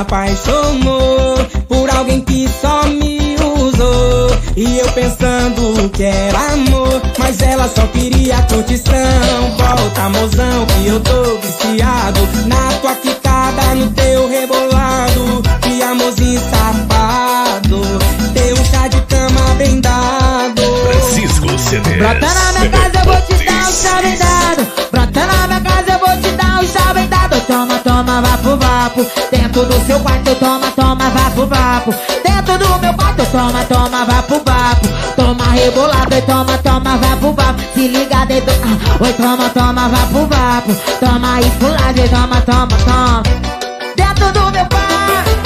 apaixonou por alguém que só me usou. E eu pensando que era amor, mas ela só queria curtição. Volta, mozão, que eu tô viciado na tua quicada, no teu rebolado. Que amorzinho safado, teu chá de cama bem dado. Francisco CDs. Brota na minha Toma, vapo, vapo. Dentro do seu quarto, toma, toma, vapo, vapo. Dentro do meu quarto, toma, toma, vapo, vapo. Toma rebolado e toma, toma, vapo, vapo. Se liga, dedo. Ah, oi, toma, toma, vapo, vapo. Toma esculagem, toma, toma, toma. Dentro do meu quarto.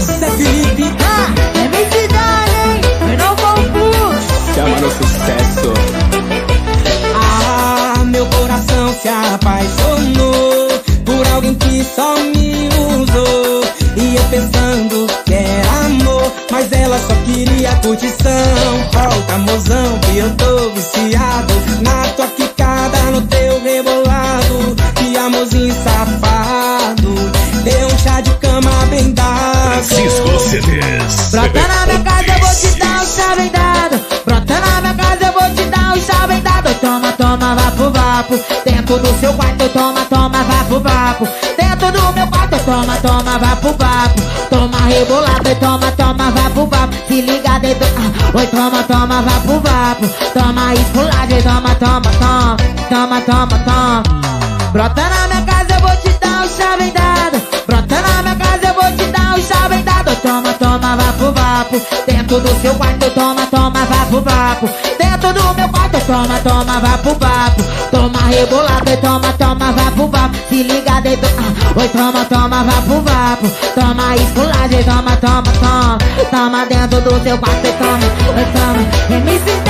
Zé Felipe, Ah, é felicidade, hein? Eu não confuso. chama no sucesso. Se apaixonou por alguém que só me usou. E eu pensando que era amor, mas ela só queria curtição. Volta, mozão, que eu tô viciado na tua quicada, no teu rebolado. Que amorzinho safado, deu um chá de cama bem dado. Francisco CDs. Brota Dentro do seu quarto, toma, toma, vapo, vapo. Dentro do meu quarto, toma, toma, vapo, vapo. Toma rebolado toma, toma, vapo, vapo. Se liga, dedo. Ah, oi, toma, toma, vapo, vapo. Toma esculagem, toma, toma, toma. Toma, toma, toma. Brota na minha casa, eu vou te dar um chá bem dado. Brota na minha casa, eu vou te dar um chá bem dado. Toma, toma, vapo, vapo. Dentro do seu quarto, toma, toma, vapo, vapo. Dentro do meu toma, toma, vapo, vapo. Toma rebolado e toma, toma, vapo, vapo. Se liga, dedo. Ah, oi, toma, toma, vapo, vapo. Toma esculagem, toma, toma, toma. Toma dentro do seu quarto e toma, oi, toma. MC